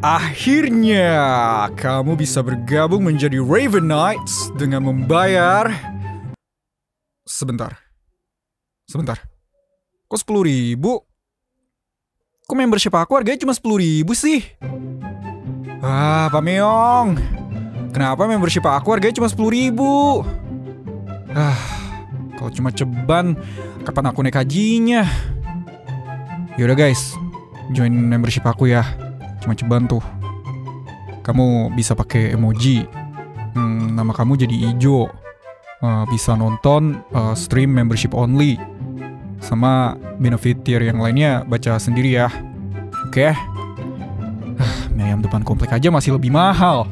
Akhirnya kamu bisa bergabung menjadi Raven Knights dengan membayar Sebentar Sebentar Kok 10 ribu? Kok membership aku harganya cuma 10 ribu sih? Ah, Pak Meong Kenapa membership aku harganya cuma 10 ribu? Ah, kalau cuma ceban Kapan aku naik hajinya? Yaudah guys Join membership aku ya cuma ceban tuh. Kamu bisa pakai emoji. Hmm, nama kamu jadi hijau uh, bisa nonton uh, stream membership only. Sama benefit tier yang lainnya baca sendiri ya. Oke. Okay? uh, mie ayam depan komplek aja masih lebih mahal